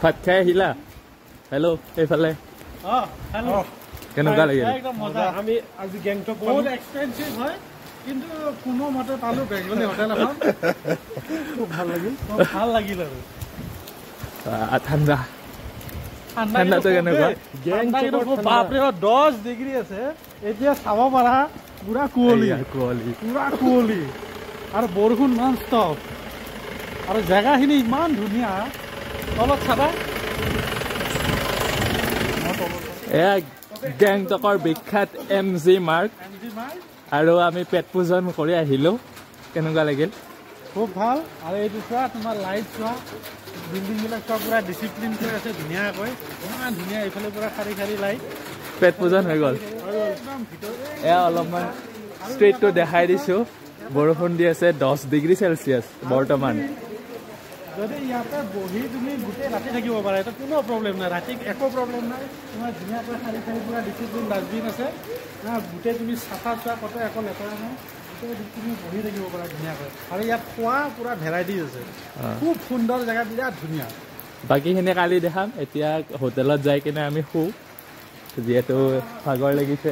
ভাত খাই আহিলা? হেল্ল' এইফালে. কেনেকুৱা লাগিল? একদম মজা। আমি আজি গেংটক বহুত এক্সপেঞ্চিভ হয় কিন্তু কোনো মতে পালো বেংগলী হোটেল এখন। খুব ভাল লাগিল। খুব ভাল লাগিল আৰু। আহ, ঠাণ্ডা। ঠাণ্ডাটো কেনেকুৱা? বাপৰে দহ ডিগ্ৰী আছে। এতিয়া চাব পাৰা পুৰা কুঁৱলী। কুঁৱলী। পুৰা কুঁৱলী। আৰু বৰষুণ নন ষ্টপ আৰু জেগাখিনি ইমান ধুনীয়া। তলত চাবা এয়া গেংটকৰ বিখ্যাত এম জি মাৰ্ক আৰু আমি পেট পূজন কৰি আহিলো। কেনেকুৱা লাগিল? খুব ভাল। আৰু এইটো চোৱা তোমাৰ লাইট চোৱা বিল্ডিংবিলাক চোৱা পুৰা ডিচিপ্লিন কৰি আছে ধুনীয়াকৈ। ইমান ধুনীয়া এইফালে পুৰা শাৰী শাৰী লাইট পেট পূজন হৈ গ'ল। এয়া অলপমান ষ্ট্ৰীটটো দেখাই দিছো। বৰষুণ দি আছে দহ ডিগ্ৰী চেলচিয়াছ বৰ্তমান। যদি ইয়াতে বহি তুমি গোটেই ৰাতি থাকিব পাৰা এইটো কোনো প্ৰব্লেম নাই। ৰাতি একো প্ৰব্লেম নাই। তোমাৰ ধুনীয়াকৈ শাৰী শাৰী পুৰা ডিচিপ্লিন ডাষ্টবিন আছে। গোটেই তুমি চাফা চোৱা কতো একো লেতেৰা নাই। গোটেই তুমি বহি থাকিব পাৰা ধুনীয়াকৈ। আৰু ইয়াত খোৱা পুৰা ভেৰাইটিজ আছে। খুব সুন্দৰ জেগা বিৰাট ধুনীয়া। বাকীখিনি কালি দেখাম। এতিয়া হোটেলত যাই কিনে আমি শু। যিহেতু ভাগৰ লাগিছে।